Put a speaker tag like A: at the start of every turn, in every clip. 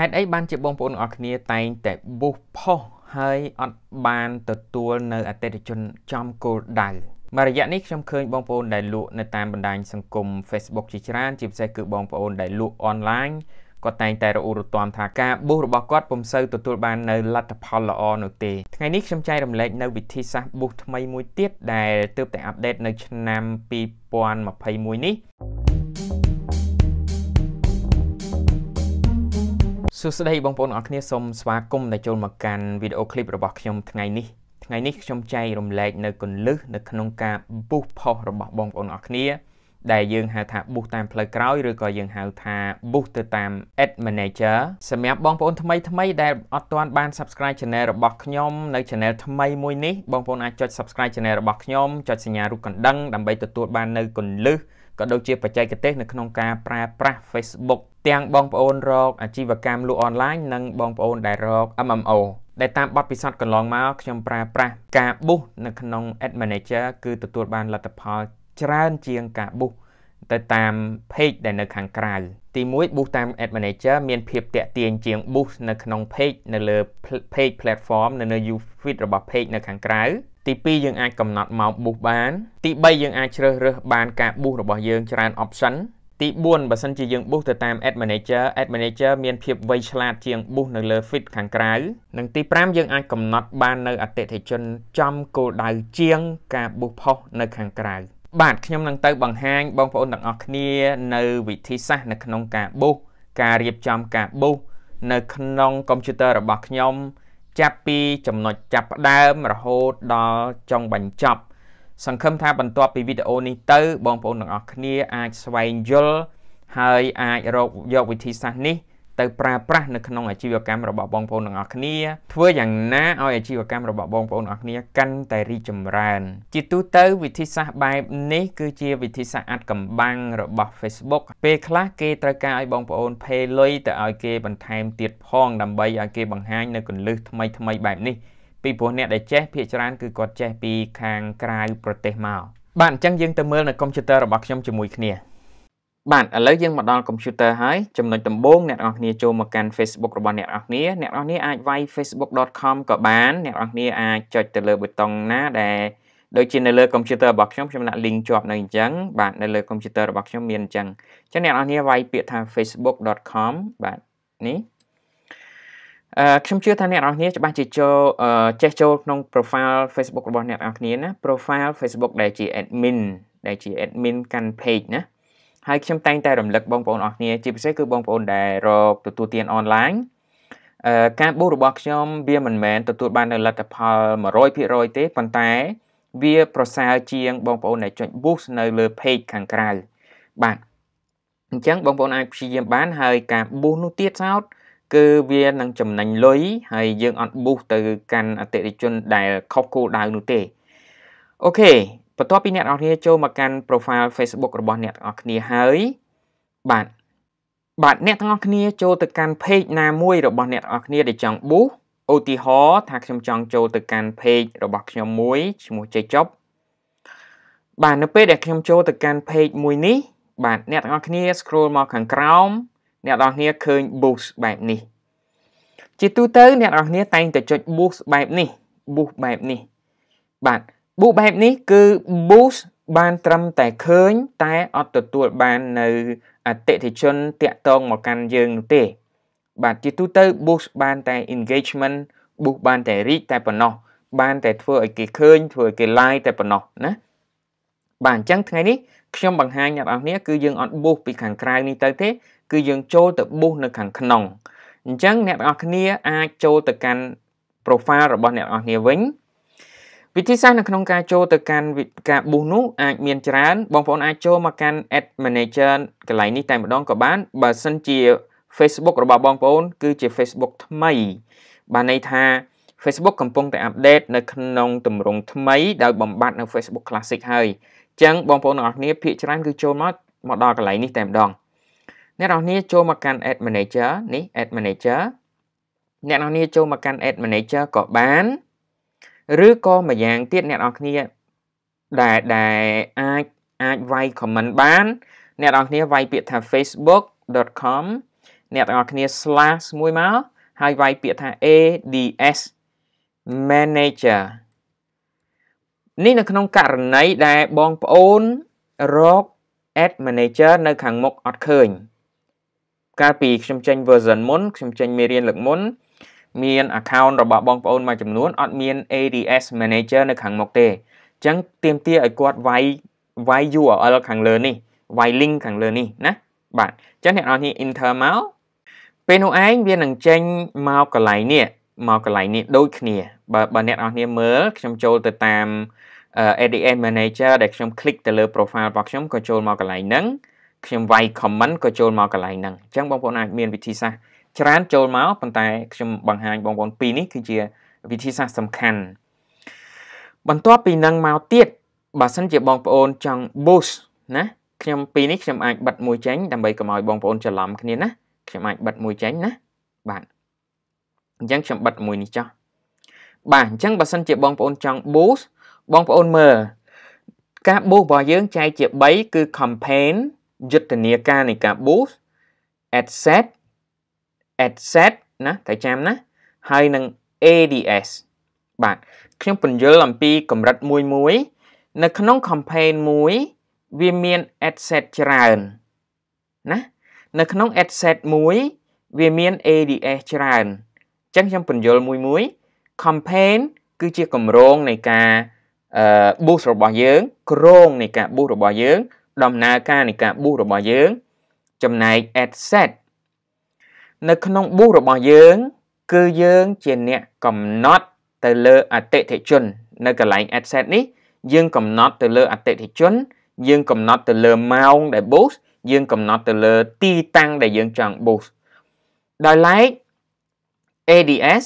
A: ហេតុអីបានជាបងប្អូនអរគ្នាតែងតែបុះផុសហើយអត់បានទទួលនៅអតិថិជនចំគោលដៅមួយរយៈនេះខ្ញុំឃើញបងប្អូនដែលលក់នៅតាមបណ្ដាញសង្គម Facebook ជាច្រើនជាពិសេសគឺបងប្អូនដែលលក់អនឡាញគាត់តែងតែរអ៊ូរទាំថាការប៊ូសរបស់គាត់ពុំសូវទទួលបាននៅលទ្ធផលល្អនោះទេថ្ងៃនេះខ្ញុំចែករំលែកនៅវិធីសាស្ត្រប៊ូសថ្មីមួយទៀតដែលទើបតែអាប់ដេតនៅឆ្នាំ2021នេះ សួស្តីបងប្អូនអរគ្នាសូមស្វាគមន៍ដែលចូលមកកាន់វីដេអូឃ្លីបរបស់ខ្ញុំថ្ងៃនេះថ្ងៃនេះខ្ញុំចែករំលែកនៅគន្លឹះនៅក្នុងការប៊ូសផុសរបស់បងប្អូនអរគ្នា ដែលយើងហៅថា boost តាមផ្លូវក្រោយឬក៏យើងហៅថា boost ទៅតាម ad manager សម្រាប់បងប្អូនថ្មីថ្មីដែលអត់ទាន់បាន subscribe channel របស់ខ្ញុំនៅ channel ថ្មីមួយនេះបងប្អូនអាចចុច subscribe channel របស់ខ្ញុំចុចសញ្ញារូបកណ្ដឹងដើម្បីទទួលបាននៅគន្លឹះក៏ដូចជាបច្ចេកទេសនៅក្នុងការប្រើប្រាស់ Facebook ទាំងបងប្អូនរកអាជីវកម្មលក់អនឡាញនិងបងប្អូនដែលរក MMO ដែលតាមបទពិសោធន៍កន្លងមកខ្ញុំប្រើប្រាស់ការ boost នៅក្នុង Ad Manager គឺទទួលបានលទ្ធផលច្រើនជាងការប៊ូសទៅតាម page ដែលនៅខាងក្រៅទី1 boost តាម Ad Manager មានភាពតាក់ទាញជាង boost នៅក្នុង page នៅលើ page platform នៅលើ view feed របស់ page នៅខាងក្រៅទី2យើងអាចកំណត់ម៉ោង boost បាន ទី3យើងអាចជ្រើសរើសបានការ boost របស់យើងច្រើន option ទី4បើសិនជាយើង boost ទៅតាម Ad Manager Ad Manager មានភាពវៃឆ្លាតជាង boost នៅលើ feed ខាងក្រៅនិងទី5យើងអាចកំណត់បាននៅអតិថិជនចំគោលដៅជាងការ boost ផុសនៅខាងក្រៅបាទខ្ញុំនឹងទៅបង្ហាញបងប្អូនទាំងអស់គ្នា នៅវិធីសាស្ត្រនៅក្នុងការប៊ូសការរៀបចំការប៊ូសនៅក្នុងកុំព្យូទ័ររបស់ខ្ញុំ ចាប់ពីចំណុចចាប់ផ្ដើមរហូតដល់ចុងបញ្ចប់ សង្ឃឹមថាបន្ទាប់ពីវីដេអូនេះទៅបងប្អូនទាំងអស់គ្នាអាចស្វែងយល់ហើយអាចរកយកវិធីសាស្ត្រនេះទៅប្រើប្រាស់នៅក្នុងអាជីវកម្មរបស់បងប្អូនទាំងអស់គ្នាធ្វើយ៉ាងណាឲ្យអាជីវកម្មរបស់បងប្អូនទាំងអស់គ្នាកាន់តែរីកចម្រើន ជាទូទៅវិធីសាស្ត្របែបនេះគឺជាវិធីសាស្ត្រអាត់កំបាំងរបស់ Facebook ពេលខ្លះគេត្រូវការឲ្យបងប្អូនផេលុយទៅឲ្យគេបន្ថែមទៀតផងដើម្បីឲ្យគេបង្ហាញនៅកលឹះថ្មីថ្មីបែបនេះ ពីព្រោះអ្នកដែលចេះភាគច្រើនគឺគាត់ចេះពីខាងក្រៅប្រទេសមកបាទអញ្ចឹងយើងទៅមើលនៅកុំព្យូទ័ររបស់ខ្ញុំជាមួយគ្នាបាទឥឡូវយើងមកដល់កុំព្យូទ័រហើយចំណុចដំបូងអ្នកនរគ្នាចូលមកកាន់ Facebook របស់អ្នកនរគ្នាអ្នកនរគ្នាអាចវាយ facebook.com ក៏បានអ្នកនរគ្នាអាចចុចទៅលើប៊ូតុងណាដែលដូចជានៅលើកុំព្យូទ័ររបស់ខ្ញុំខ្ញុំដាក់ link ជាប់នៅអញ្ចឹងបាទនៅលើកុំព្យូទ័ររបស់ខ្ញុំមានអញ្ចឹងអញ្ចឹងអ្នកនរគ្នាវាយពាក្យថា facebook.com បាទនេះ អឺខ្ញុំជឿថាអ្នកនរគ្នាច្បាស់ជាចូលចេះចូលក្នុង profile Facebook របស់អ្នកនរគ្នាណា profile Facebook ដែលជា admin ដែលជា admin កាន់ page ណាហើយខ្ញុំតែងតែរំលឹកបងប្អូនអរគ្នាជាពិសេសគឺបងប្អូនដែលរកទទួលទានអនឡាញអឺការបូរបស់ខ្ញុំវាមិនមែនទទួលបាននៅលទ្ធផល100%ទេប៉ុន្តែវាប្រសើរជាងបងប្អូនដែលចុច boost នៅលើ page ខាងក្រៅបាទអញ្ចឹងបងប្អូនអាចព្យាយាមបានហើយការ boost នោះទៀតសោត គឺវានឹងចំណេញលុយហើយយើងអត់ boost ទៅកាន់អតិថិជនដែលខុសគោលដៅនោះទេអូខេបន្ទាប់ពីអ្នកនរគ្នាចូលមកកាន់ profile Facebook របស់អ្នកទាំងអស់គ្នាហើយបាទបាទអ្នកទាំងអស់គ្នាចូលទៅកាន់ page ណាមួយរបស់អ្នកទាំងអស់គ្នាដែលចង់ boost ឧទាហរណ៍ថាខ្ញុំចង់ចូលទៅកាន់ page របស់ខ្ញុំមួយឈ្មោះចេចប់បាទនៅពេលដែលខ្ញុំចូលទៅកាន់ page មួយនេះបាទអ្នកទាំងអស់គ្នា scroll មកខាងក្រោម អ្នកទាំងអស់គ្នាឃើញ boost បែបនេះជាទូទៅអ្នកទាំងអស់គ្នាតែងតែចុច boost បែបនេះ boost បែបនេះបាទ boost បែបនេះគឺ boost បានត្រឹមតែឃើញ តែអត់ទទួលបាននៅអតិថិជនតាក់ទងមកកាន់យើងនោះទេ បាទជាទូទៅ boost បានតែ engagement boost បានតែ reach តែប៉ុណ្ណោះបានតែធ្វើឲ្យគេឃើញធ្វើឲ្យគេ like តែប៉ុណ្ណោះណាបាទអញ្ចឹងថ្ងៃនេះខ្ញុំបង្ហាញអ្នកនរគ្នាគឺយើងអត់ boost ពីខាងក្រៅនេះទៅទេ គឺយើងចូលទៅ boost នៅខាងក្នុងអញ្ចឹងអ្នកនរគ្នាអាចចូលទៅកាន់ profile របស់អ្នកនរគ្នាវិញវិធីសាស្ត្រនៅក្នុងការចូលទៅកាន់ការប៊ូសនោះអាចមានច្រើនបងប្អូនអាចចូលមកកាន់ Ad Manager កន្លែងនេះតែម្ដងក៏បានបើសិនជា Facebook របស់បងប្អូន គឺជា Facebook ថ្មី បានន័យថា Facebook កំពុងតែអាប់ដេតនៅក្នុងទម្រង់ថ្មីដោយបំបត្តិនៅ Facebook Classic ហើយអញ្ចឹងបងប្អូនទាំងអស់គ្នាភាគច្រើនគឺចូលមកមកដល់កន្លែងនេះតែម្ដង អ្នកនរគ្នាចូលមកកាន់ Ad Manager នេះ Ad Manager អ្នកនរគ្នាចូលមកកាន់ Ad Manager ក៏បានឬក៏ម្យ៉ាងទៀតអ្នកនរគ្នាដែលដែលអាចអាចវាយ comment បាន អ្នកនរគ្នាវាយពាក្យថា facebook.com អ្នកទាំងអស់គ្នា slash មួយមកហើយវាយពាក្យថា ADS manager នេះនៅក្នុងករណីដែលបងប្អូនរក ad manager នៅខាងមុខអត់ឃើញ កាលពីខ្ញុំចេញ version មុនខ្ញុំចេញមេរៀនលើកមុនមាន account របស់បងប្អូនមួយចំនួនអត់មាន ADS manager នៅខាងមុខទេអញ្ចឹងទាមទារឲ្យគាត់វាយវាយ URL ខាងលើនេះវាយ link ខាងលើនេះណាបាទអញ្ចឹងអ្នកនរនេះ enter មកពេលនោះឯងវានឹងចេញមកកន្លែងនេះមកកន្លែងនេះដូចគ្នាបើបើអ្នកនរគ្នាមើលខ្ញុំចូលទៅតាម ADM manager ដែលខ្ញុំ click ទៅលើ profile របស់ខ្ញុំក៏ចូលមកកន្លែងហ្នឹង ខ្ញុំវាយ comment ក៏ចូលមកកន្លែងហ្នឹងអញ្ចឹងបងប្អូនអាចមានវិធីសាស្ត្រច្រើនចូលមកប៉ុន្តែខ្ញុំបង្ហាញបងប្អូនពីរនេះគឺជាវិធីសាស្ត្រសំខាន់បន្ទាប់ពីនឹងមកទៀតបើសិនជាបងប្អូនចង់ boost ណាខ្ញុំពីរនេះខ្ញុំអាចបិទមួយចេញដើម្បីកុំឲ្យបងប្អូនច្រឡំគ្នាណាខ្ញុំអាចបិទមួយចេញណាបាទអញ្ចឹងខ្ញុំបិទមួយនេះចោះបាទអញ្ចឹងបើសិនជាបងប្អូនចង់ boost បងប្អូនមើលការ boost របស់យើងចែកជា3គឺ campaign យុទ្ធនាការនៃការ boost ad set ad set ណាតែចាំណាហើយនឹង ADS បាទខ្ញុំពន្យល់អំពីកម្រិតមួយមួយ នៅក្នុង campaign មួយវាមាន ad set ច្រើនណានៅក្នុង ad set មួយវាមាន ADS ច្រើនអញ្ចឹងខ្ញុំពន្យល់មួយមួយ campaign គឺជាកម្រងនៃការអឺ boost របស់យើង ក្រងនៃការ boost របស់យើង ដំណើរការនៃការ boost របស់យើង ចំណែក ad set នៅក្នុង boost របស់យើង គឺយើងជាអ្នកកំណត់ទៅលើអតិថិជន នៅកន្លែង ad set នេះយើងកំណត់ទៅលើអតិថិជន យើងកំណត់ទៅលើម៉ោងដែល boost យើងកំណត់ទៅលើទីតាំងដែលយើងចង់ boost ដោយឡែក ADS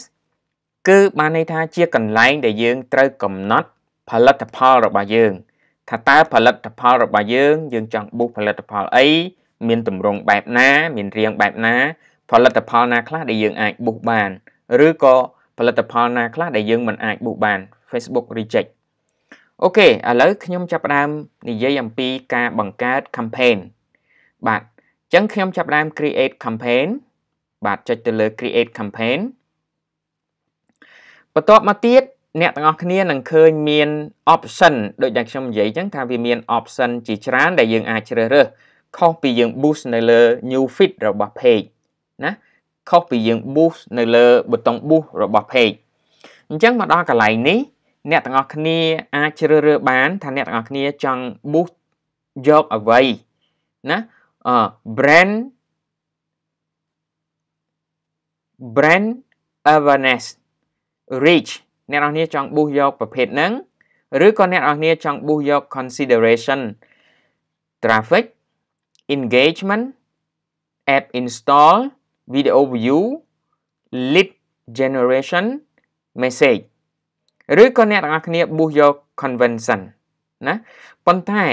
A: គឺបានន័យថាជាកន្លែងដែលយើងត្រូវកំណត់ផលិតផលរបស់យើង ថាតើផលិតផលរបស់យើងយើងចង់ប៊ូសផលិតផលអីមានទម្រង់បែបណា មានរាងបែបណា ផលិតផលណាខ្លះដែលយើងអាចប៊ូសបានឬក៏ផលិតផលណាខ្លះដែលយើងមិនអាចប៊ូសបាន Facebook reject អូខេឥឡូវខ្ញុំចាប់ផ្ដើមនិយាយអំពីការបង្កើត campaign បាទអញ្ចឹងខ្ញុំចាប់ផ្ដើម create campaign បាទចុចទៅលើ create campaign បន្ទាប់មកទៀត អ្នកទាំងអស់គ្នានឹងឃើញមាន option ដូចដែលខ្ញុំនិយាយអញ្ចឹងថាវាមាន option ជាច្រើនដែលយើងអាចជ្រើសរើសខុសពីយើង boost នៅលើ new feed របស់ page ណាខុសពីយើង boost នៅលើប៊ូតុង boost របស់ page អញ្ចឹងមកដល់កន្លែងនេះអ្នកទាំងអស់គ្នាអាចជ្រើសរើសបានថាអ្នកទាំងអស់គ្នាចង់ boost យកអ្វីណាអ brand brand awareness reach អ្នកនរគ្នាចង់ប៊ូសយកប្រភេទហ្នឹងឬក៏អ្នកនរគ្នាចង់ប៊ូសយក consideration traffic engagement app install video view lead generation message ឬក៏អ្នកទាំងអស់គ្នាប៊ូសយក convention ណាប៉ុន្តែ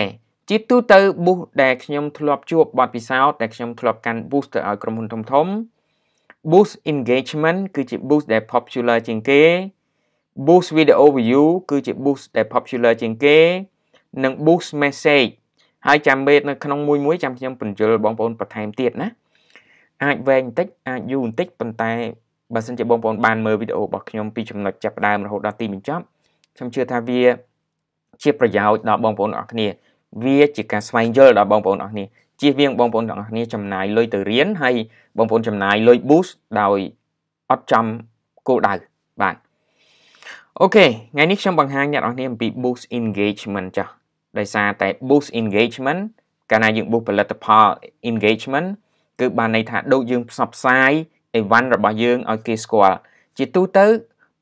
A: ជាទូទៅ boost ដែលខ្ញុំធ្លាប់ជួបបទពិសោធន៍ដែលខ្ញុំធ្លាប់កាន់ boost ទៅឲ្យក្រុមហ៊ុនធំធំ boost engagement គឺជា boost ដែល popular ជាងគេ boost video view គឺជា boost ដែល popular ជាងគេ និង boost message ហើយចាំមេនៅក្នុងមួយមួយចាំខ្ញុំបញ្យល់បងប្អូនបន្ថែមទៀតណាអាចវែងបន្តិចអាចយូរបន្តិចប៉ុន្តែបើសិនជាបងប្អូនបានមើលវីដេអូរបស់ខ្ញុំពីចំណុចចាប់ផ្ដើមរហូតដល់ទីបញ្ចប់ខ្ញុំជឿថាវាជាប្រយោជន៍ដល់បងប្អូនអរគ្នា វាជាការស្វែងយល់ដល់បងប្អូនអរគ្នាជៀសវាងបងប្អូនទាំងអស់គ្នាចំណាយលុយទៅរៀនហើយបងប្អូនចំណាយលុយ boost ដោយអត់ចំគោលដៅបាទ អូខេថ្ងៃនេះខ្ញុំបង្ហាញអ្នកនរគ្នាអំពី boost engagement ចាស់ដោយសារតែ boost engagement កាលណាយើង boost ផលិតផល engagement គឺបានន័យថាដូចយើងផ្សព្វផ្សាយអីវ៉ាន់របស់យើងឲ្យគេស្គាល់ជាទូទៅ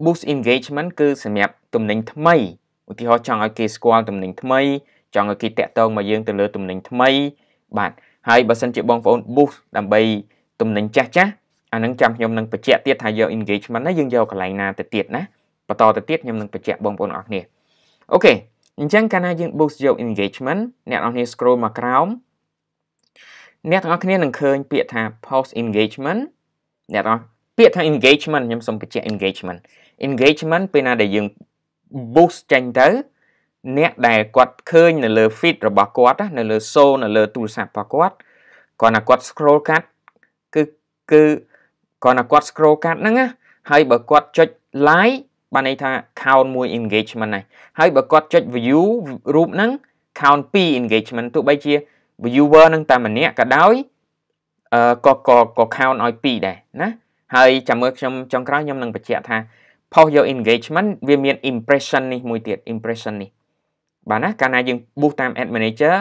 A: boost engagement គឺសម្រាប់ទំនិញថ្មីឧទាហរណ៍ចង់ឲ្យគេស្គាល់ទំនិញថ្មីចង់ឲ្យគេតាក់ទងមកយើងទៅលើទំនិញថ្មី បាទហើយបើសិនជាបងប្អូន boost ដើម្បីទំនិញចាស់ចាស់អានឹងចាំខ្ញុំនឹងបញ្ជាក់ទៀតថាយក engagement ណាយើងយកកន្លែងណាទៅទៀតណា បន្តទៅទៀតខ្ញុំនឹងបញ្ជាក់បងប្អូនអរគ្នាអូខេអញ្ចឹងកាលណាយើង boost យក engagement អ្នកនរគ្នា scroll មកក្រោមអ្នកទាំងអស់គ្នានឹងឃើញពាក្យថា post engagement អ្នកទាំងពាក្យថា engagement ខ្ញុំសូមបញ្ជាក់ engagement engagement ពេលណាដែលយើង boost ចេញទៅអ្នកដែលគាត់ឃើញនៅលើ feed របស់គាត់នៅលើ show នៅលើទូរស័ព្ទរបស់គាត់គាត់ណាគាត់ scroll កាត់គឺគឺគ្រាន់តែគាត់ scroll កាត់ហ្នឹងណាហើយបើគាត់ចុច like បានន័យថា count មួយ engagement ហើយហើយបើគាត់ចុច view រូបហ្នឹង count 2 engagement ទោះបីជា viewer នឹងតែម្នាក់ក៏ដោយអឺក៏ក៏ក៏ count ឲ្យ2ដែរណាហើយចាំមើលខ្ញុំចុងក្រោយខ្ញុំនឹងបញ្ជាក់ថា post យក engagement វាមាន impression នេះមួយទៀត impression នេះបាទណាកាលណាយើង boost តាម ad manager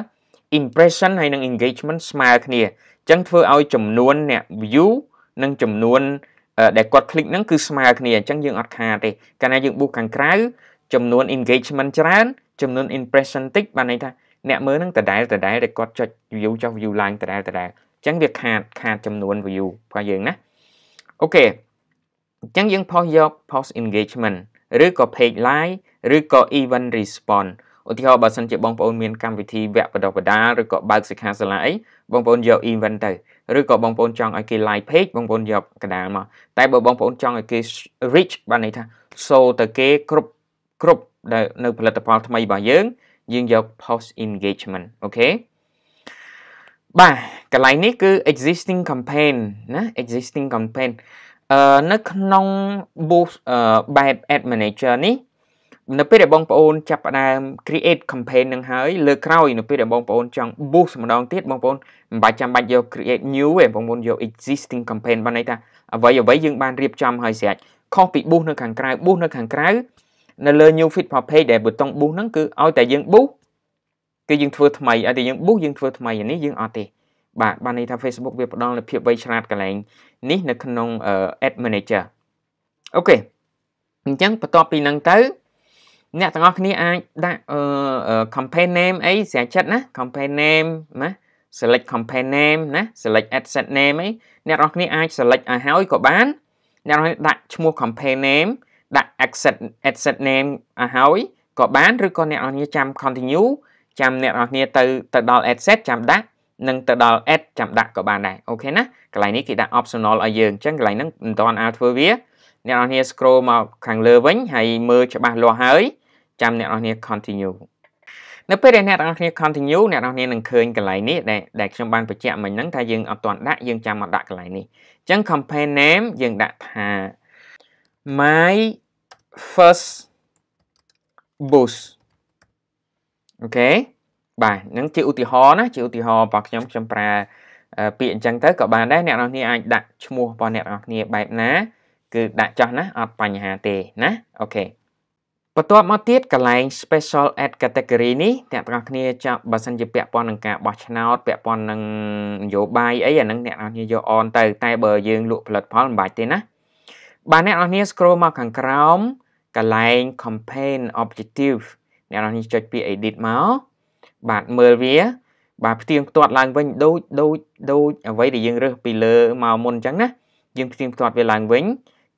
A: impression ហើយនិង engagement ស្មើគ្នាអញ្ចឹងធ្វើឲ្យចំនួនអ្នក view និងចំនួន ដែលគាត់ click ហ្នឹងគឺស្មើគ្នាអញ្ចឹងយើងអត់ខាតទេកាលណាយើង boost ខាងក្រៅចំនួន engagement ច្រើនចំនួន impression តិចបានន័យថាអ្នកមើលហ្នឹងដដែលដដែលដែលគាត់ចុច view ចុះ view ឡើងដដែលដដែលអញ្ចឹងវាខាតខាតចំនួន view របស់យើងណាអូខេអញ្ចឹងយើង post យក post engagement ឬក៏ page like ឬក៏ event response ឧទាហរណ៍បើសិនជាបងប្អូនមានកម្មវិធីវគ្គបណ្ដុះបណ្ដាលឬក៏បើកសិក្ខាសាលាអីបងប្អូនយក event ទៅឬក៏បងប្អូនចង់ឲ្យគេ live page បងប្អូនយកកណ្ដាលមកតែបើបងប្អូនចង់ឲ្យគេ reach បានន័យថា show ទៅគេគ្រប់គ្រប់ដែលនៅផលិតផលថ្មីរបស់យើងយើងយក post engagement អូខេបាទកន្លែងនេះគឺ existing campaign ណា existing campaign អឺនៅក្នុង boost បែប ad manager នេះ នៅពេលដែលបងប្អូនចាប់ផ្ដើម create campaign នឹងហើយលើក្រោយនៅពេលដែលបងប្អូនចង់ boost ម្ដងទៀតបងប្អូនមិនបាច់ចាំបាច់យក create new ទេបងប្អូនយក existing campaign បានន័យថាអ្វីអ្វីយើងបានរៀបចំហើយស្រេចខុសពី boost នៅខាងក្រៅ boost នៅខាងក្រៅនៅលើ new feed for page ដែលប៊ូតុង boost ហ្នឹងគឺឲ្យតែយើង boost គឺយើងធ្វើថ្មីឲ្យតែយើង boost យើងធ្វើថ្មីអានេះយើងអត់ទេបាទបានន័យថា Facebook វាផ្ដល់នូវភាពវៃឆ្លាតកន្លែងនេះនៅក្នុង ad manager អូខេអញ្ចឹងបន្ទាប់ពីហ្នឹងទៅ អ្នកទាំងអស់គ្នាអាចដាក់ campaign name អីស្រាច់ចិត្តណា campaign name ណា select campaign name ណា select ad set name អីអ្នកទាំងអស់គ្នាអាច select ឲ្យហើយក៏បានអ្នកទាំងអស់គ្នាដាក់ឈ្មោះ campaign name ដាក់ ad ad set name ឲ្យហើយក៏បានឬក៏អ្នកទាំងអស់គ្នាចាំ continue ចាំអ្នកទាំងអស់គ្នាទៅទៅដល់ ad set ចាំដាក់និងទៅដល់ ad ចាំដាក់ក៏បានដែរអូខេណាកន្លែងនេះគេដាក់ optional ឲ្យយើងអញ្ចឹងកន្លែងហ្នឹងមិនតាន់អាចធ្វើវាអ្នកនរគ្នា scroll មកខាងលើវិញហើយមើលច្បាស់លាស់ហើយ ចាំអ្នកនរគ្នា continue នៅពេលដែលអ្នកនរគ្នា continue អ្នកនរគ្នានឹងឃើញកន្លែងនេះដែលដែលខ្ញុំបានបញ្ជាក់មិញហ្នឹងថាយើងអត់ទាន់ដាក់យើងចាំមកដាក់កន្លែងនេះអញ្ចឹង campaign name យើងដាក់ថា my first boost OK បាទនឹងជាឧទាហរណ៍ណាជាឧទាហរណ៍របស់ខ្ញុំខ្ញុំប្រើពាក្យអញ្ចឹងទៅក៏បានដែរអ្នកនរគ្នាអាចដាក់ឈ្មោះរបស់អ្នកនរគ្នាបែបណា គឺដាក់ចុះណាអត់បញ្ហាទេណា OK បន្ទាប់មកទៀតកន្លែង special ad category នេះអ្នកទាំងអស់គ្នាចាប់បើសិនជាពាក់ព័ន្ធនឹងការបោះឆ្នោតពាក់ព័ន្ធនឹងនយោបាយអីអានឹងអ្នកទាំងអស់គ្នាយកអនទៅតែបើយើងលក់ផលិតផលមិនបាច់ទេណាបាទអ្នកទាំងអស់គ្នា scroll មកខាងក្រោមកន្លែង campaign objective អ្នកទាំងអស់គ្នាចុចពាក្យ edit មកបាទមើលវាបាទផ្ទៀងផ្ទាត់ឡើងវិញដូចដូចដូចអ្វីដែលយើងរើសពីលើមកមុនអញ្ចឹងណាយើងផ្ទៀងផ្ទាត់វាឡើងវិញ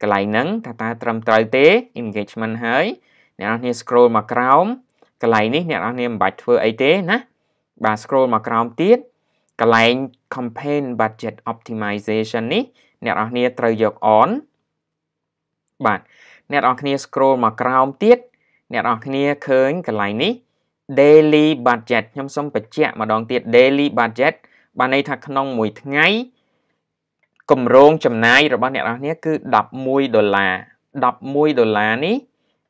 A: កន្លែងហ្នឹងថាតើត្រឹមត្រូវទេ engagement ហើយ អ្នកនរគ្នា scroll មកក្រោមកន្លែងនេះអ្នកនរគ្នាមិនបាច់ធ្វើអីទេណាបាទ scroll មកក្រោមទៀតកន្លែង campaign budget optimization នេះអ្នកនរគ្នាត្រូវយក on បាទអ្នកនរគ្នា scroll មកក្រោមទៀតអ្នកនរគ្នាឃើញកន្លែងនេះ daily budget ខ្ញុំសូមបញ្ជាក់ម្ដងទៀត daily budget បានន័យថាក្នុងមួយថ្ងៃគម្រោងចំណាយរបស់អ្នកនរគ្នាគឺ11ដុល្លារ11ដុល្លារនេះ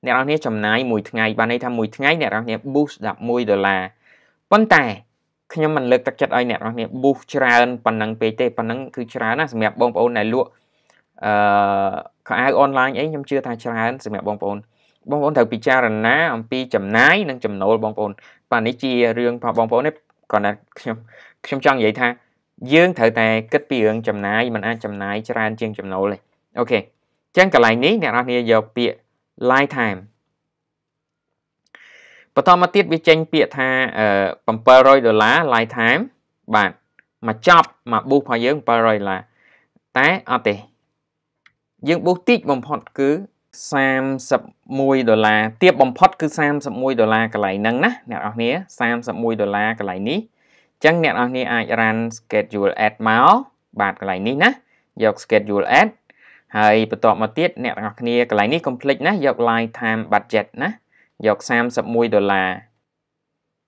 A: អ្នកនរគ្នាចំណាយមួយថ្ងៃបានន័យថាមួយថ្ងៃអ្នកនរគ្នា boost 11ដុល្លារប៉ុន្តែខ្ញុំមិនលើកទឹកចិត្តឲ្យអ្នកនរគ្នា boost ច្រើនប៉ុណ្ណឹងពេកទេប៉ុណ្ណឹងគឺច្រើនណាស់សម្រាប់បងប្អូនដែលលក់អឺខោអាវអនឡាញអីខ្ញុំជឿថាច្រើនសម្រាប់បងប្អូនបងប្អូនត្រូវពិចារណាអំពីចំណាយនិងចំណូលបងប្អូនបាទនេះជារឿងរបស់បងប្អូននេះគាត់ថាខ្ញុំខ្ញុំចង់និយាយថាយើងត្រូវតែគិតពីរឿងចំណាយมันអាចចំណាយច្រើនជាងចំណូលទេអូខេអញ្ចឹងកន្លែងនេះអ្នកនរគ្នាយកពាក្យ lifetime បន្តមកទៀតវាចេញពាក្យថា700ដុល្លារ lifetime បាទមកចប់មក boost របស់យើង700ដុល្លារតែអត់ទេយើង boost តិចបំផុតគឺ31ដុល្លារទាបបំផុតគឺ31ដុល្លារកន្លែងហ្នឹងណាអ្នកនរគ្នា31ដុល្លារកន្លែងនេះអញ្ចឹងអ្នកនរគ្នាអាច run schedule ad មកបាទកន្លែងនេះណាយក schedule ad ហើយបន្ទាប់មកទៀតអ្នកទាំងអស់គ្នាកន្លែងនេះកុំភ្លេចណាយក lifetime budget ណាយក31ដុល្លារ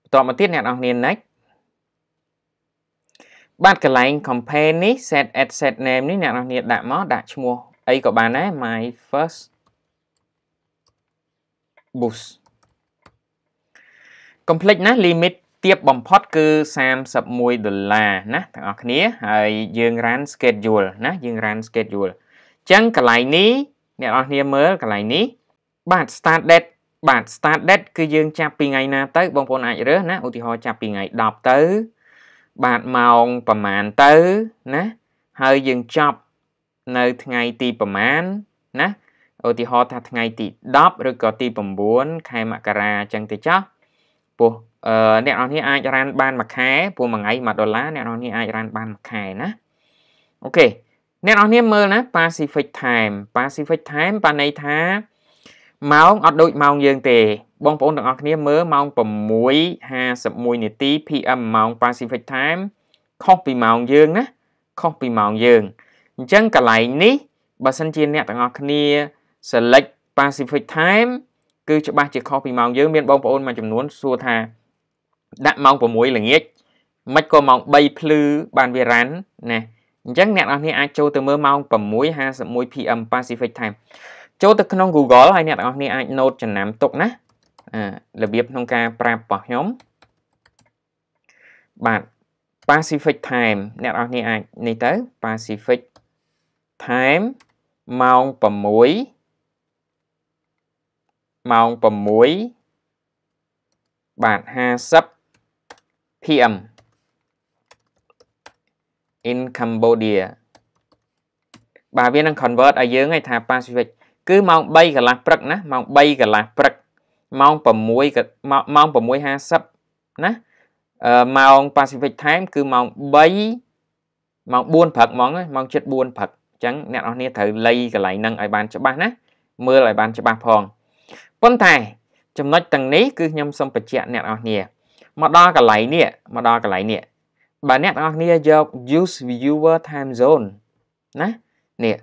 A: បន្ទាប់មកទៀតអ្នកទាំងអស់គ្នា next បាទកន្លែង campaign នេះ set at set name នេះអ្នកនរគ្នាដាក់មកដាក់ឈ្មោះអីក៏បានដែរ my first boost complete ណា limit ទៀបបំផុតគឺ31ដុល្លារណាទាំងអស់គ្នាហើយយើង run schedule ណាយើង run schedule អញ្ចឹងកន្លែងនេះអ្នកនរគ្នាមើលកន្លែងនេះបាទ start date បាទ start date គឺយើងចាប់ពីថ្ងៃណាទៅបងប្អូនអាចរើសណាឧទាហរណ៍ចាប់ពីថ្ងៃ10ទៅ បាទម៉ោងប្រហែលទៅណាហើយយើងចប់នៅថ្ងៃទីប្រហែលណាឧទាហរណ៍ថាថ្ងៃទី10ឬក៏ទី9ខែមករាអញ្ចឹងទៅចោះពោះអឺអ្នកនរនេះអាចរ៉ានបានមួយខែព្រោះមួយថ្ងៃ1ដុល្លារអ្នកនរនេះអាចរ៉ានបានមួយខែណាអូខេ អ្នកនរនេះមើលណា Pacific Time Pacific Time បានន័យថាម៉ោងអត់ដូចម៉ោងយើងទេ បងប្អូនទាំងអស់គ្នាមើលម៉ោង6:51នាទី PM ម៉ោង Pacific Time ខុសពីម៉ោងយើងណាខុសពីម៉ោងយើងអញ្ចឹងកន្លែងនេះបើសិនជាអ្នកទាំងអស់គ្នា select Pacific Time គឺច្បាស់ជាខុសពីម៉ោងយើងមានបងប្អូនមួយចំនួនសួរថាដាក់ម៉ោង6ល្ងាចមិនក៏ម៉ោង3ភ្លឺបានវារ៉ាន់ណា អញ្ចឹងអ្នកនរគ្នាអាចចូលទៅមើលម៉ោង6:51 PM Pacific Time ចូលទៅក្នុង Google ហើយអ្នកទាំងអស់គ្នាអាច note ចំណាំទុកណាអារបៀបក្នុងការប្រាប់របស់ខ្ញុំបាទ Pacific Time អ្នកទាំងអស់គ្នាអាចនេះទៅ Pacific Time ម៉ោង6ម៉ោង6បាទ50 PM in Cambodia បាទវានឹង convert ឲ្យយើងឲ្យថា Pacific គឺម៉ោង3កន្លះព្រឹកណាម៉ោង3កន្លះព្រឹកម៉ោង6ម៉ោង6:50ណាអឺម៉ោង Pacific Time គឺម៉ោង3ម៉ោង4ព្រឹកហ្មងម៉ោង7 4ព្រឹកអញ្ចឹងអ្នកនរគ្នាត្រូវលៃកន្លែងហ្នឹងឲ្យបានច្បាស់ណាមើលឲ្យបានច្បាស់ផងប៉ុន្តែ ចំណុចទាំងនេះគឺខ្ញុំសូមបញ្ជាក់អ្នកនរគ្នាមកដល់កន្លែងនេះមកដល់កន្លែងនេះ បើអ្នកនរគ្នាយក use viewer time zone ណានេះ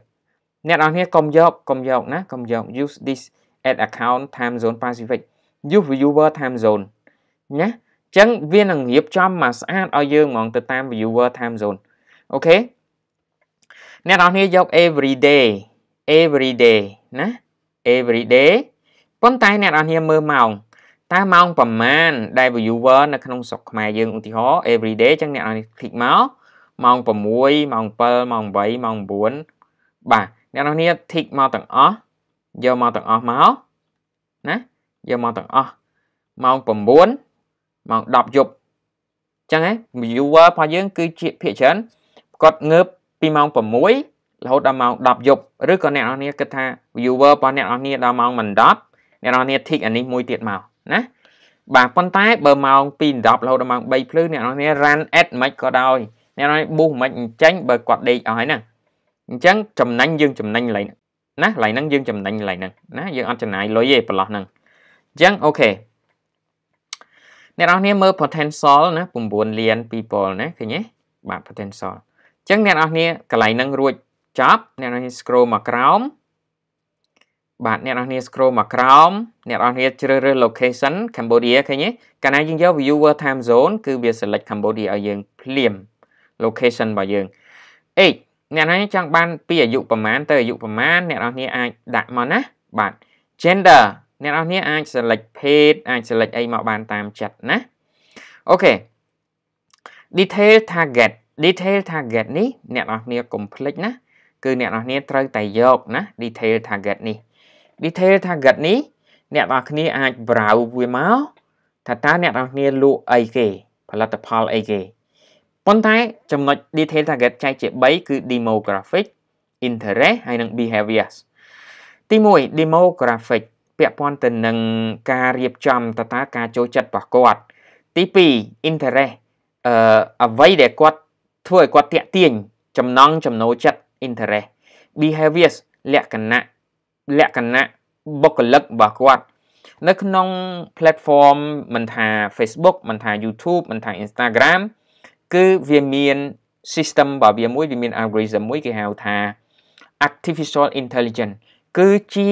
A: អ្នកនរគ្នាកុំយកកុំយកណាកុំយក use this at account time zone pacific use viewer time zone ណាចឹងវានឹងរៀបចំមកស្អាតឲ្យយើងហ្មងទៅតាម viewer time zone អូខេអ្នកនរគ្នាយក every day every day ណា every day ប៉ុន្តែអ្នកនរគ្នាមើលម៉ោង តើម៉ោងប្រមាណដែល viewer នៅក្នុងស្រុកខ្មែរយើងឧទាហរណ៍ every day ចឹងអ្នកនរគ្នា click មកម៉ោង6ម៉ោង7ម៉ោង8ម៉ោង9បាទអ្នកនរគ្នា tick មកទាំងអស់យកមកទាំងអស់មកណាយកមកទាំងអស់ម៉ោង9ម៉ោង10យប់ចឹងហ៎ viewer របស់យើង គឺជាភាគច្រើនគាត់ងើបពីម៉ោង6រហូតដល់ម៉ោង10យប់ឬក៏អ្នកនរគ្នាគិតថា viewer របស់អ្នកនរគ្នាដល់ម៉ោងមិន10អ្នកនរគ្នា tick អានេះមួយទៀតមក ណាបាទប៉ុន្តែបើម៉ោង2:10រហូតដល់ម៉ោង3ភ្លឺអ្នកនរគ្នា run ad មិនក៏ដោយអ្នកនរគ្នា boost មិនអញ្ចឹងបើគាត់ដេកអស់ហើយហ្នឹងអញ្ចឹងចំណេញយើងចំណេញកន្លែងណាកន្លែងហ្នឹងយើងចំណេញកន្លែងហ្នឹងណាយើងអត់ចំណាយលុយទេប្រឡោះហ្នឹងអញ្ចឹងអូខេអ្នកនរគ្នាមើល potential ណា9លាន people ណាឃើញទេបាទ potential អញ្ចឹងអ្នកនរគ្នាកន្លែងហ្នឹងរួចចប់អ្នកនរគ្នា scroll មកក្រោម បាទអ្នកនរគ្នា scroll មកក្រោមអ្នកនរគ្នាជ្រើសរើស location Cambodia ឃើញទេកាលណាយើងយក viewer time zone គឺវា select Cambodia ឲ្យយើងភ្លាម location របស់យើង age អ្នកនរគ្នាចង់បានពីអាយុប្រមាណទៅអាយុប្រមាណអ្នកនរគ្នាអាចដាក់មកណាបាទ gender អ្នកនរគ្នាអាច select ភេទអាច select អីមកបានតាមចិត្តណាអូខេ detail target detail target នេះអ្នកនរគ្នាកុំភ្លេចណាគឺអ្នកនរគ្នាត្រូវតែយកណា detail target នេះ detail target នេះអ្នកនរគ្នាអាច browse វាមកថាតើអ្នកនរគ្នាលក់អីគេ ផលិតផលអីគេប៉ុន្តែចំណុច detail target ចែកជា3គឺ demographic interest ហើយនិង behaviors ទី1 demographic ពាក់ព័ន្ធទៅនឹងការរៀបចំតើតើការចូលចិត្តរបស់គាត់ទី2 interest អឺអ្វីដែលគាត់ធ្វើឲ្យគាត់តាក់ទាញចំណង់ចំណូលចិត្ត interest behaviors លក្ខណៈ លក្ខណៈបុគ្គលិករបស់គាត់នៅក្នុង platform មិនថា Facebook មិនថា YouTube មិនថា Instagram គឺវាមាន system របស់វាមួយវាមាន algorithm មួយគេហៅថា artificial intelligence គឺជា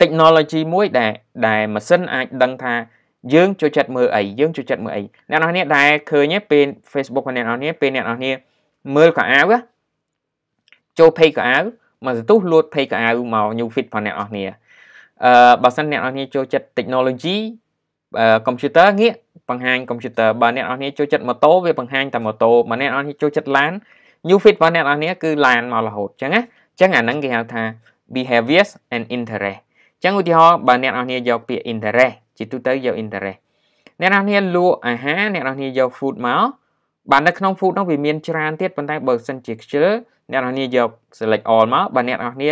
A: technology មួយដែលដែលម៉ាស៊ីនអាចដឹងថាយើងចូលចិត្តមើលអីយើងចូលចិត្តមើលអីអ្នកនរគ្នាដែលឃើញពេល Facebook របស់អ្នកនរគ្នាពេលអ្នកនរគ្នាមើលកៅអៅចូល page កៅអៅ មកសន្ទុះលួច page កៅអៅមក new feed របស់អ្នកនរគ្នាអឺបើសិនអ្នកនរគ្នាចូលចិត្ត technology អឺ computer ងាកបង្ហាញ computer បើអ្នកនរគ្នាចូលចិត្តម៉ូតូវាបង្ហាញតែម៉ូតូបើអ្នកនរគ្នាចូលចិត្តឡាន new feed របស់អ្នកនរគ្នាគឺឡានមករហូតអញ្ចឹងណាអញ្ចឹងអាហ្នឹងគេហៅថា behaviors and interest អញ្ចឹងឧទាហរណ៍បើអ្នកនរគ្នាយកពាក្យ interest ជាទូទៅយក interest អ្នកនរគ្នាលក់អាហារអ្នកនរគ្នាយក food មកបាទនៅក្នុង food នោះវាមានច្រើនទៀតប៉ុន្តែបើសិនជាខ្ជិល អ្នកនរគ្នាយក select all មកបើអ្នកនរគ្នា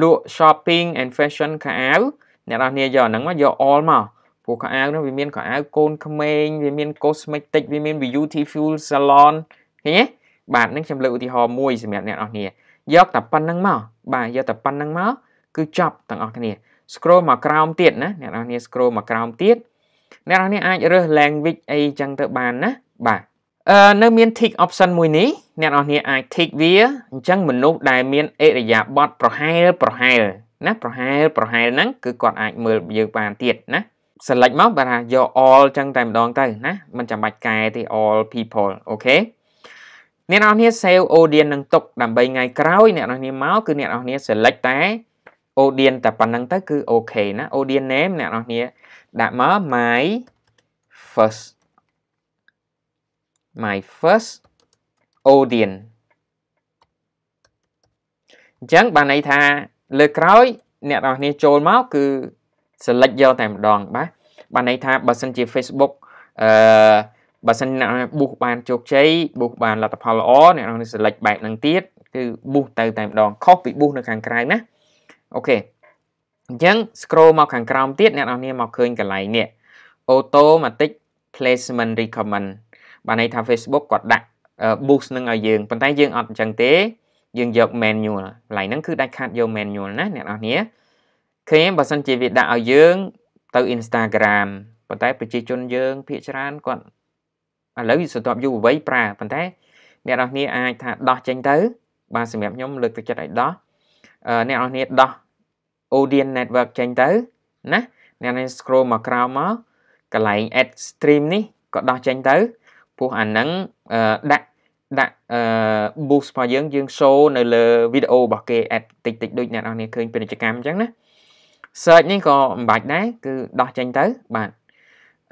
A: លក់ shopping and fashion ខោអាវអ្នកនរគ្នាយកហ្នឹងមកយក all មកព្រោះខោអាវនោះវាមានកោអាវកូនក្មេងវាមាន cosmetic វាមាន beautiful salon ឃើញទេបាទនឹងខ្ញុំលើកឧទាហរណ៍មួយសម្រាប់អ្នកនរគ្នាយកតែប៉ុណ្្នឹងមកបាទយកតែប៉ុណ្្នឹងមកគឺចប់ទាំងអស់គ្នា scroll មកក្រោមទៀតណាអ្នកនរគ្នា scroll មកក្រោមទៀតអ្នកនរគ្នាអាចរើស language អីចឹងទៅបានណាបាទ អឺនៅមាន tick option មួយនេះអ្នកនរគ្នាអាច tick វាអញ្ចឹងមនុស្សដែលមានអិរិយាបថប្រហែលប្រហែលណាប្រហែលប្រហែលហ្នឹងគឺគាត់អាចមើលយើងបានទៀតណា select មកបាទថាយក all ចឹងតែម្ដងទៅណាមិនចាំបាច់កែទេ all people អូខេអ្នកនរគ្នា save audience នឹងទុកដើម្បីថ្ងៃក្រោយអ្នកនរគ្នាមកគឺអ្នកនរគ្នា select តែ audience តែប៉ុណ្្នឹងទៅគឺអូខេណា audience name អ្នកនរគ្នាដាក់មក my first my first audience អញ្ចឹងបានន័យថាលើក្រោយ អ្នកនរគ្នាចូលមកគឺ select យកតែម្ដងបាទបានន័យថាបើសិនជា Facebook អឺបើសិនអ្នកប៊ូសបានជោគជ័យប៊ូសបានលទ្ធផលល្អអ្នកនរ select បែបហ្នឹងទៀតគឺប៊ូសទៅតែម្ដងខុសពីប៊ូសនៅខាងក្រៅណាអូខេអញ្ចឹង scroll មកខាងក្រោមទៀតអ្នកនរមកឃើញកន្លែងនេះ automatic placement recommend បានន័យថា Facebook គាត់ដាក់ boost នឹងឲ្យយើងប៉ុន្តែយើងអត់អញ្ចឹងទេយើងយក manual កន្លែងហ្នឹងគឺដាច់ខាតយក manual ណាអ្នកនរគ្នាឃើញបើសិនជាវាដាក់ឲ្យយើងទៅ Instagram ប៉ុន្តែប្រជាជនយើងភាគច្រើនគាត់ឥឡូវស្រទាប់យុវវ័យប្រើប៉ុន្តែអ្នកនរគ្នាអាចថាដោះចេញទៅ បាទសម្រាប់ខ្ញុំលើកទឹកចិត្តឲ្យដោះអ្នកនរគ្នាដោះ audience network ចេញទៅណាអ្នកនេះ scroll មកក្រោមមកកន្លែង add stream នេះក៏ដោះចេញទៅ ព្រោះអាហ្នឹងដាក់ដាក់ boost របស់យើងយើង show នៅលើវីដេអូរបស់គេ add តិចតិចដូចអ្នកនរគ្នាឃើញពាណិជ្ជកម្មអញ្ចឹងណា search នេះក៏មិនបាច់ដែរគឺដោះចេញទៅបាទ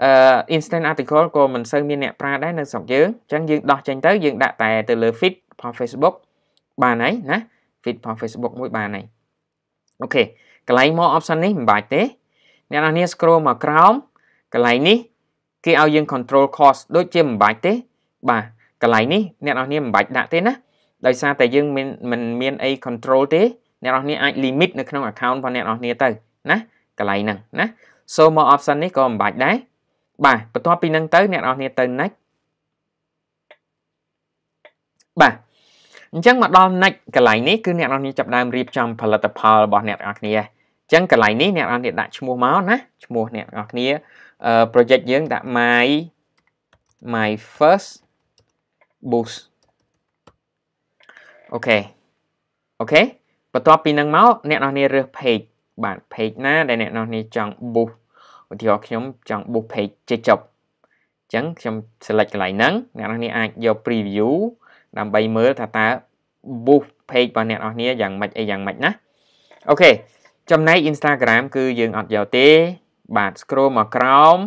A: អឺ instant article ក៏មិនសូវមានអ្នកប្រើដែរនៅស្រុកយើងអញ្ចឹងយើងដោះចេញទៅយើងដាក់តែទៅលើ feed របស់ Facebook បានហើយណា feed របស់ Facebook មួយបានហើយអូខេកន្លែង more option នេះមិនបាច់ទេអ្នកនរគ្នា scroll មកក្រោមកន្លែងនេះ គេឲ្យយើង control cost ដូចជាមិនបាច់ទេបាទកន្លែងនេះអ្នកនរគ្នាមិនបាច់ដាក់ទេណាដោយសារតែយើងមិនមិនមានអី control ទេអ្នកនរគ្នាអាច limit នៅក្នុង account របស់អ្នកនរគ្នាទៅណាកន្លែងហ្នឹងណា so more option នេះក៏មិនបាច់ដែរបាទបន្ទាប់ពីហ្នឹងទៅអ្នកនរគ្នាទៅ next បាទអញ្ចឹងមកដល់ next កន្លែងនេះគឺអ្នកនរគ្នាចាប់ដើមរៀបចំផលិតផលរបស់អ្នកនរគ្នាអញ្ចឹងកន្លែងនេះអ្នកនរគ្នាដាក់ឈ្មោះមកណាឈ្មោះអ្នកនរគ្នា project យើងដាក់ my my first boost អូខេអូខេបន្ទាប់ពីនឹងមកអ្នកនរគ្នារើស page បាទ page ណាដែលអ្នកនរគ្នាចង់ boost ឧទាហរណ៍ខ្ញុំចង់ boost page ចេះចប់អញ្ចឹងខ្ញុំ select កន្លែងហ្នឹងអ្នកនរគ្នាអាចយក preview ដើម្បីមើលថាតើ boost page របស់អ្នកនរគ្នាយ៉ាងម៉េចអីយ៉ាងម៉េចណា OK ចំណែក Instagram គឺយើងអត់យកទេ បាទ scroll មកក្រោម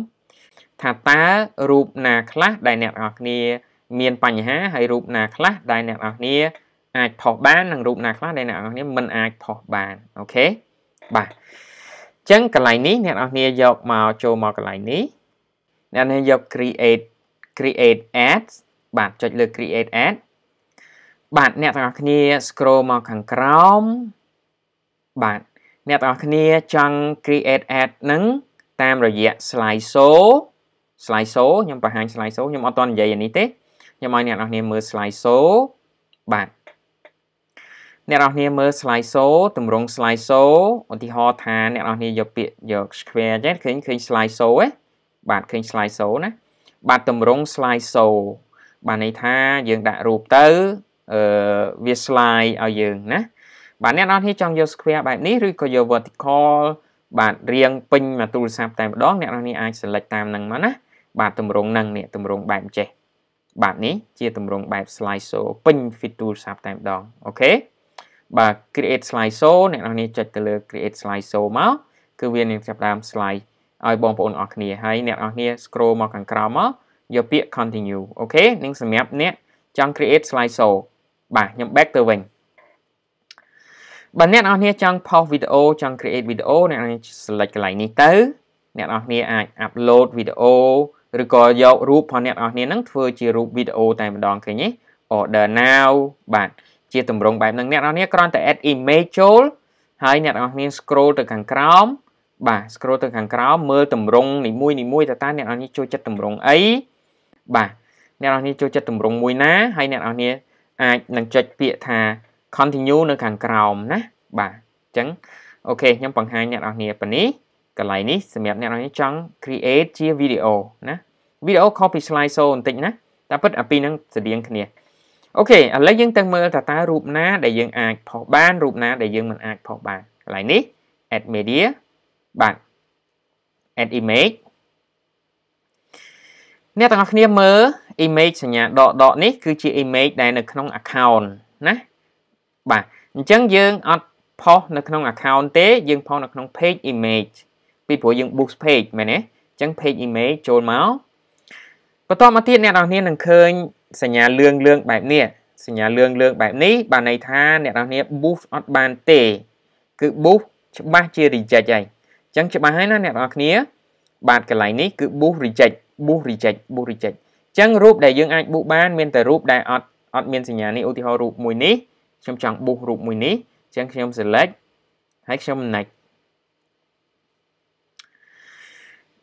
A: ថាតើរូបណាខ្លះដែលអ្នកនរគ្នា មានបញ្ហាហើយរូបណាខ្លះដែលអ្នកនរគ្នាអាចផុសបាននិងរូបណាខ្លះដែលអ្នកនរគ្នាមិនអាចផុសបានអូខេបាទអញ្ចឹងកន្លែងនេះអ្នកនរគ្នាយកមកចូលមកកន្លែងនេះអ្នកនេះយក create create ads បាទចុចលើ create ad បាទអ្នកទាំងអស់គ្នា scroll មកខាងក្រោមបាទ អ្នកទាំងអស់គ្នាចង់ create ad ហ្នឹងតាមរយៈ slideshow slideshow ខ្ញុំបង្ហាញ slideshow ខ្ញុំអត់តនិយាយអានេះទេខ្ញុំឲ្យអ្នកនរគ្នាមើល slideshow បាទអ្នកនរគ្នាមើល slideshow តម្រង់ slideshow ឧទាហរណ៍ថាអ្នកនរគ្នាយកពាក្យយក square ចេះឃើញឃើញ slideshow ហ៎បាទឃើញ slideshow ណាបាទតម្រង់ slideshow បាទន័យថាយើងដាក់រូបទៅអឺវា slide ឲ្យយើងណា បាទអ្នកនរគ្នាចង់យក square បែបនេះឬក៏យក vertical បាទរៀងពេញមកទូរស័ព្ទតែម្ដងអ្នកនរនេះអាច select តាមនឹងមកណាបាទតម្រងនឹងនេះតម្រងបែបចេះបាទនេះជាតម្រងបែប slideshow ពេញ fit ទូរស័ព្ទតែម្ដងអូខេបាទ create slideshow អ្នកនរនេះចុចទៅលើ create slideshow មកគឺវានឹងចាប់ផ្ដើម slide ឲ្យបងប្អូនអរគ្នាហើយអ្នកនរគ្នា scroll មកខាងក្រោមមកយកពាក្យ continue អូខេនឹងសម្រាប់អ្នកចង់ create slideshow បាទខ្ញុំ back ទៅវិញ បើអ្នកនរគ្នាចង់ post វីដេអូចង់ create វីដេអូអ្នកនរគ្នា select កន្លែងនេះទៅអ្នកនរគ្នាអាច upload វីដេអូឬក៏យករូបរបស់អ្នកនរគ្នានឹងធ្វើជារូបវីដេអូតែម្ដងឃើញទេ order now បាទជាទម្រង់បែបហ្នឹងអ្នកនរគ្នាគ្រាន់តែ add image ចូលហើយអ្នកនរគ្នា scroll ទៅខាងក្រោមបាទ scroll ទៅខាងក្រោមមើលទម្រង់នីមួយនីមួយតើតើអ្នកនរគ្នាចូលចិត្តទម្រង់អីបាទអ្នកនរគ្នាចូលចិត្តទម្រង់មួយណាហើយអ្នកនរគ្នាអាចនឹងចុចពាក្យថា continue នៅខាងក្រោមណាបាទអញ្ចឹងអូខេខ្ញុំបង្ហាញអ្នកនរគ្នាប៉ុណ្នេះកន្លែងនេះសម្រាប់អ្នកនរគ្នាចង់ create ជា video ណាវីដេអូ copy slideshow បន្តិចណាតែពិតអាពីរហ្នឹងស្តៀងគ្នាអូខេឥឡូវយើងទៅមើលតើតើរូបណាដែលយើងអាចផុសបានរូបណាដែលយើងមិនអាចផុសបានកន្លែងនេះ add media បាទ add image អ្នកទាំងអស់គ្នាមើល image សញ្ញាដកដកនេះគឺជា image ដែលនៅក្នុង account ណា បាទអញ្ចឹងយើងអត់ផុសនៅក្នុង account ទេយើងផុសនៅក្នុង page image ពីព្រោះយើង boost page មែនទេអញ្ចឹង page image ចូលមកបន្តមកទៀតអ្នកនរគ្នានឹងឃើញសញ្ញាលឿងលឿងបែបនេះសញ្ញាលឿងលឿងបែបនេះបានន័យថាអ្នកនរគ្នា boost អត់បានទេ គឺ boost ច្បាស់ជា reject ហើយអញ្ចឹងច្បាស់ហើយណាអ្នកនរគ្នា បាទកន្លែងនេះគឺ boost reject boost reject boost reject អញ្ចឹងរូបដែលយើងអាច boost បានមានតែរូបដែលអត់អត់មានសញ្ញានេះឧទាហរណ៍រូបមួយនេះ ខ្ញុំចង់ boost រូបមួយនេះអញ្ចឹងខ្ញុំ select ហើយខ្ញុំ next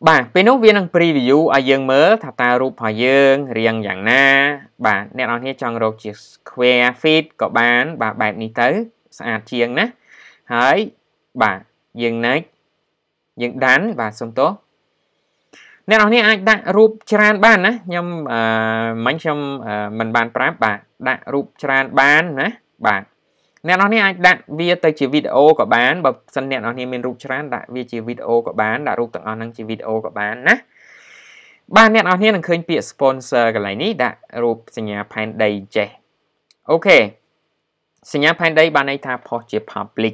A: បាទពេលនោះវានឹង preview ឲ្យយើងមើលថាតើរូបរបស់យើងរាងយ៉ាងណា បាទអ្នកនរគ្នាចង់រកជា square feet ក៏បាន បាទបែបនេះទៅ ស្អាតជាងណាហើយបាទយើង next យើងដានបាទសុំទោសអ្នកនរគ្នាអាចដាក់រូបច្រើនបានណាខ្ញុំអឺមិញខ្ញុំមិនបានប្រាប់បាទដាក់រូបច្រើនបានណា បាទអ្នកនរនេះអាចដាក់វាទៅជាវីដេអូក៏បានបើសិនអ្នកនរនេះមានរូបច្រើនដាក់វាជាវីដេអូក៏បានដាក់រូបទាំងអស់ហ្នឹងជាវីដេអូក៏បានណាបាទអ្នកនរនេះនឹងឃើញពាក្យ sponsor កន្លែងនេះដាក់រូបសញ្ញាផែនដីចេះអូខេសញ្ញាផែនដីបានន័យថាផុសជា public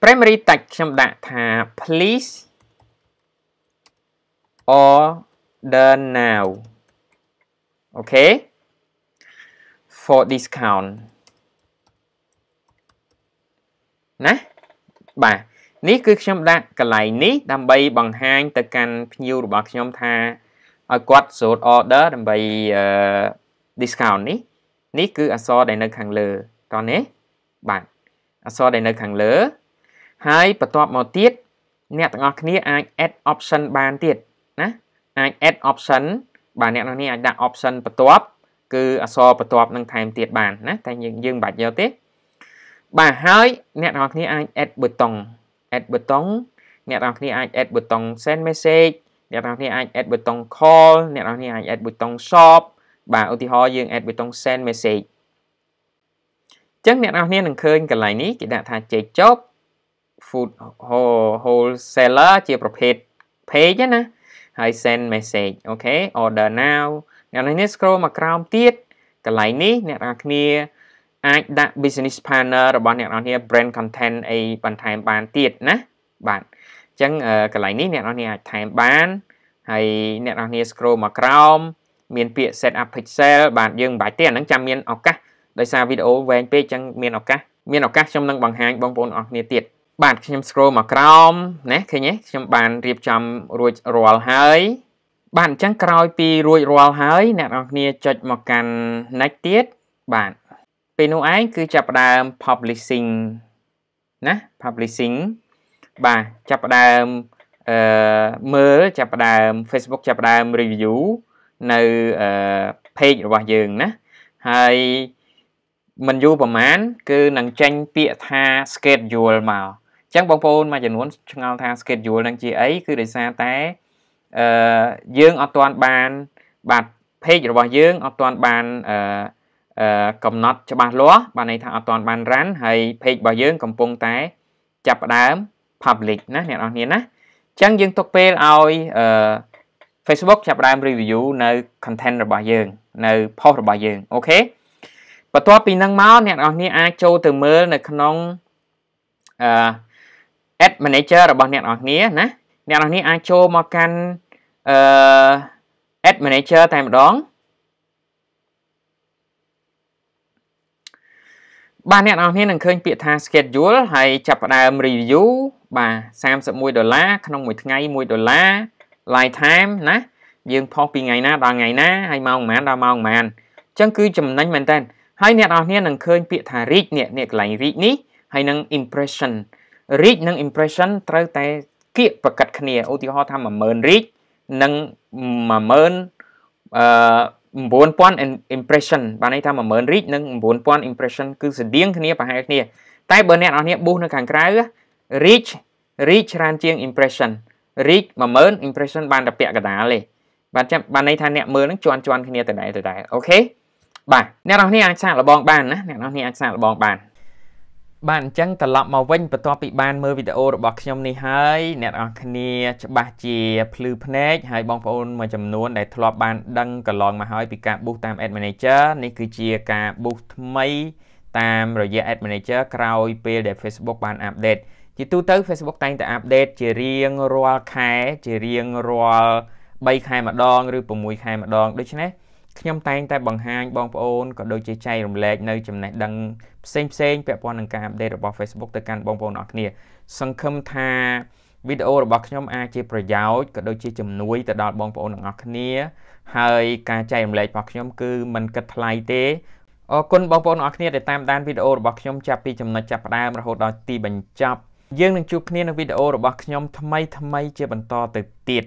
A: primary text ខ្ញុំដាក់ថា please order now អូខេ for discount ណាបាទនេះគឺខ្ញុំដាក់កន្លែងនេះដើម្បីបង្ហាញទៅកាន់ភ្ញៀវរបស់ខ្ញុំថាឲ្យគាត់សូត្រ order ដើម្បី discount នេះនេះគឺអក្សរដែលនៅខាងលើតោះនេះបាទអក្សរដែលនៅខាងលើ ហើយបន្ទាប់មកទៀតអ្នកទាំងអស់គ្នាអាច add option បានទៀតណាអាច add option បាទអ្នកនរនេះអាចដាក់ option បន្ទាប់គឺអក្សរបន្ទាប់នឹងថែមទៀតបានណាតែយើងយើងមិនបាច់យកទេ បាទហើយអ្នកទាំងអស់គ្នាអាច add ប៊ូតុង add ប៊ូតុងអ្នកទាំងអស់គ្នាអាច add ប៊ូតុង send message អ្នកទាំងអស់គ្នាអាច add ប៊ូតុង call អ្នកទាំងអស់គ្នាអាច add ប៊ូតុង shop បាទឧទាហរណ៍យើង add ប៊ូតុង send message ចឹងអ្នកទាំងអស់គ្នានឹងឃើញកន្លែងនេះគេដាក់ថាចេកចប់ food wholesaler ជាប្រភេទ page ណាហើយ send message អូខេ order now អ្នកនេះ scroll មកក្រោមទៀតកន្លែងនេះអ្នកទាំងអស់គ្នា អាចដាក់ business partner របស់អ្នកនរគ្នា brand content អីបន្ថែមបានទៀតណាបាទអញ្ចឹងកន្លែងនេះអ្នកនរគ្នាអាចថែមបានហើយអ្នកនរគ្នា scroll មកក្រោមមានពាក្យ set up pixel បាទយើងមិនបាច់ទេអាហ្នឹងចាំមានឱកាសដោយសារវីដេអូវែងពេកអញ្ចឹងមានឱកាសមានឱកាសខ្ញុំនឹងបង្ហាញបងប្អូនអរគ្នាទៀតបាទខ្ញុំ scroll មកក្រោមណាឃើញទេខ្ញុំបានរៀបចំរួចរាល់ហើយបាទអញ្ចឹងក្រោយពីរួចរាល់ហើយអ្នកនរគ្នាចុចមកកាន់ next ទៀតបាទ ពេលនោះឯងគឺចាប់ផ្ដើម publishing ណា publishing បាទចាប់ផ្ដើមអឺមើលចាប់ផ្ដើម Facebook ចាប់ផ្ដើម review នៅអឺ page របស់យើងណាហើយមិនយូរប្រហែលគឺនឹងចេញពាក្យថា schedule មកអញ្ចឹងបងប្អូនមួយចំនួនឆ្ងល់ថា schedule នឹងជាអីគឺដោយសារតែអឺយើងអត់ទាន់បានបាទ page របស់យើងអត់ទាន់បានអឺ កំណត់ច្បាស់លាស់បានន័យថាអត់ទាន់បាន run ហើយ page របស់យើងកំពុងតែចាប់ផ្ដើម public ណាអ្នកនរគ្នាណាអញ្ចឹងយើងទុកពេលឲ្យអឺ Facebook ចាប់ផ្ដើម review នៅ content របស់យើង នៅ post របស់យើងអូខេបន្ទាប់ពីនឹងមកអ្នកនរគ្នាអាចចូលទៅមើលនៅក្នុងអឺ ad manager របស់អ្នកនរគ្នាណាអ្នកនរគ្នាអាចចូលមកកាន់អឺ ad manager តែម្ដង បាទអ្នកនរគ្នានឹងឃើញពាក្យថា schedule ហើយចាប់ផ្ដើម review បាទ31ដុល្លារក្នុងមួយថ្ងៃ1ដុល្លារ live time ណាយើងផុសពីថ្ងៃណាដល់ថ្ងៃណាហើយម៉ោងប៉ុន្មានដល់ម៉ោងប៉ុន្មានអញ្ចឹងគឺចំណេញមែនតើហើយអ្នកនរគ្នានឹងឃើញពាក្យថា reach នេះនេះកន្លែង reach នេះហើយនឹង impression reach និង impression ត្រូវតែគៀកប្រកាត់គ្នាឧទាហរណ៍ថា10000 reach និង10000អឺ 9000 impression បានន័យថា10000 reach និង9000 impression គឺស្តៀងគ្នាប្រហែលគ្នាតែបើអ្នកនរគ្នាប៊ូសនៅខាងក្រៅ reach reach ច្រើនជាង impression reach 10000 impression បានតែពាក់កណ្ដាលទេបាទចាំបានន័យថាអ្នកមើលនឹងជន់ជន់គ្នាដដែលដដែលអូខេបាទអ្នកនរគ្នាអាចសាកល្បងបានណាអ្នកនរគ្នាអាចសាកល្បងបាន បាទអញ្ចឹងត្រឡប់មកវិញបន្ទាប់ពីបានមើលវីដេអូរបស់ខ្ញុំនេះហើយអ្នកនរគ្នាច្បាស់ជាភ្លឺភ្នែកហើយបងប្អូនមួយចំនួនដែលធ្លាប់បានដឹងកន្លងមកហើយពីការ boost តាម Ad Manager នេះគឺជាការ boost ថ្មីតាមរយៈ Ad Manager ក្រោយពេលដែល Facebook បាន update ជាទូទៅ Facebook តែងតែ update ជារៀងរាល់ខែជារៀងរាល់3ខែម្ដងឬ6ខែម្ដងដូច្នេះ ខ្ញុំតែងតែបង្ហាញបងប្អូនក៏ដូចជាចែករំលែកនៅចំណេះដឹងផ្សេងផ្សេងពាក់ព័ន្ធនឹងការអាប់ដេតរបស់ Facebook ទៅកាន់បងប្អូនអរគ្នា សង្ឃឹមថាវីដេអូរបស់ខ្ញុំអាចជាប្រយោជន៍ក៏ដូចជាជំនួយទៅដល់បងប្អូនទាំងអស់គ្នា ហើយការចែករំលែករបស់ខ្ញុំគឺមិនគិតថ្លៃទេអរគុណបងប្អូនអរគ្នាដែលតាមដានវីដេអូរបស់ខ្ញុំចាប់ពីចំណុចចាប់ផ្ដើមរហូតដល់ទីបញ្ចប់យើងនឹងជួបគ្នានៅវីដេអូរបស់ខ្ញុំថ្មីថ្មីជាបន្តទៅទៀត